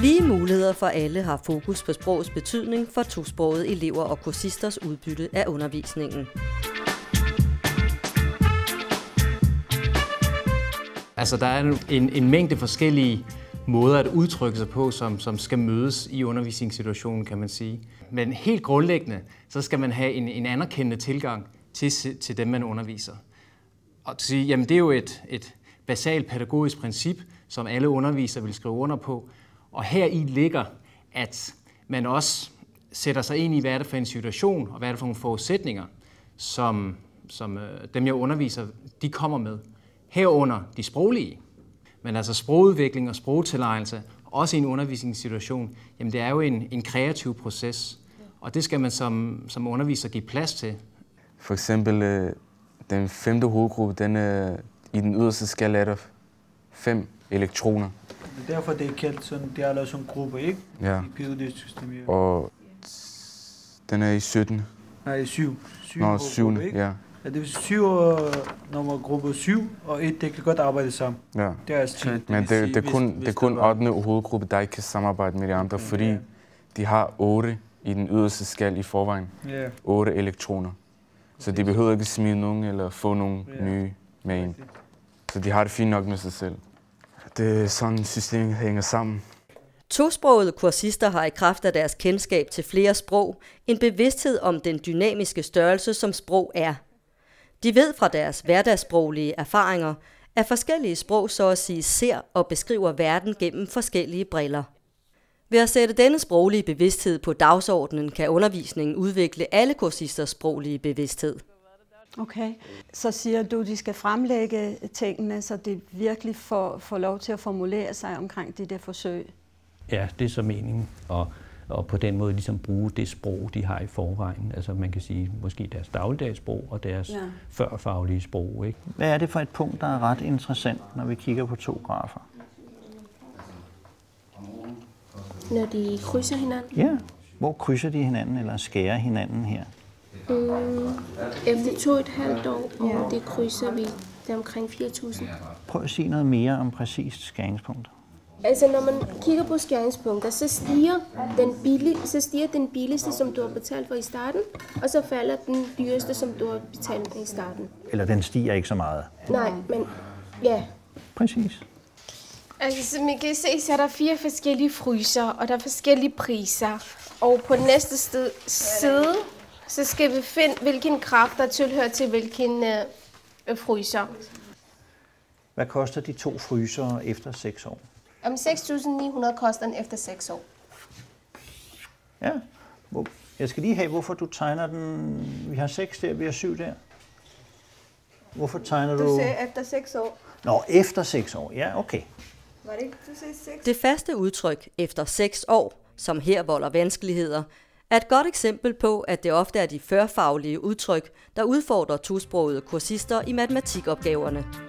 Lige muligheder for alle har fokus på sprogets betydning for tosprogede elever og kursisters udbytte af undervisningen. Altså, der er en, en mængde forskellige måder at udtrykke sig på, som, som skal mødes i undervisningssituationen, kan man sige. Men helt grundlæggende, så skal man have en, en anerkendende tilgang til, til dem, man underviser. Og at sige, jamen det er jo et, et basalt pædagogisk princip, som alle undervisere vil skrive under på. Og her i ligger, at man også sætter sig ind i, hvad er det for en situation, og hvad er det for nogle forudsætninger, som, som øh, dem, jeg underviser, de kommer med. Herunder de sproglige. Men altså sprogudvikling og sprogtilegnelse, også i en undervisningssituation, jamen det er jo en, en kreativ proces. Og det skal man som, som underviser give plads til. For eksempel øh, den femte hovedgruppe, den er i den yderste skal er der fem elektroner. Det er derfor, det er kaldt sådan, det er lavet sådan en gruppe, ikke? Ja. I PhD-systemet. Og den er i 17. Nej, 7. 7 Nå, 7. ikke? Ja. Ja, det er 7 nummer gruppe 7, og 1, det kan godt arbejde sammen. ja. Det er sådan. Men det, det, er kun, det er kun 8. hovedgruppe, der ikke kan samarbejde med de andre, fordi de har 8 i den yderste skal i forvejen. Ja, 8 elektroner. Så de behøver ikke smide nogen eller få nogen Ja. nye med ind. Så de har det fint nok med sig selv. Det er øh, sådan, systemet hænger sammen. Tosprogede kursister har i kraft af deres kendskab til flere sprog en bevidsthed om den dynamiske størrelse, som sprog er. De ved fra deres hverdagssproglige erfaringer, at forskellige sprog så at sige ser og beskriver verden gennem forskellige briller. Ved at sætte denne sproglige bevidsthed på dagsordenen, kan undervisningen udvikle alle kursisters sproglige bevidsthed. Okay, så siger du, at de skal fremlægge tingene, så det virkelig får, får lov til at formulere sig omkring de der forsøg. Ja, det er så meningen. Og, og på den måde ligesom bruge det sprog, de har i forvejen. Altså man kan sige måske deres dagligdagssprog og deres Ja. førfaglige sprog. Ikke? Hvad er det for et punkt, der er ret interessant, når vi kigger på to grafer? når de krydser hinanden. Ja. Hvor krydser de hinanden, eller skærer hinanden her? Mm, efter to og et halvt år, og det krydser vi, det er omkring 4.000. Prøv at sige noget mere om præcist skæringspunkt. Altså når man kigger på skæringspunkter, så stiger den, billig, så stiger den billigste, som du har betalt for i starten, og så falder den dyreste, som du har betalt i starten. Eller den stiger ikke så meget. Nej, men ja. Præcis. Altså, som I kan se, så er der fire forskellige fryser, og der er forskellige priser. Og på den næste sted, side, så skal vi finde, hvilken kraft der tilhører til hvilken øh, øh, fryser. Hvad koster de to frysere efter 6 år? Om 6.900 koster den efter 6 år. Ja. Jeg skal lige have, hvorfor du tegner den. Vi har 6 der, vi har 7 der. Hvorfor tegner du... efter seks år. Nå, efter 6 år. Ja, okay. Var det ikke, du sagde seks? Det faste udtryk efter seks år, som her volder vanskeligheder, er et godt eksempel på, at det ofte er de førfaglige udtryk, der udfordrer tosprogede kursister i matematikopgaverne.